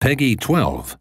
Peggy 12.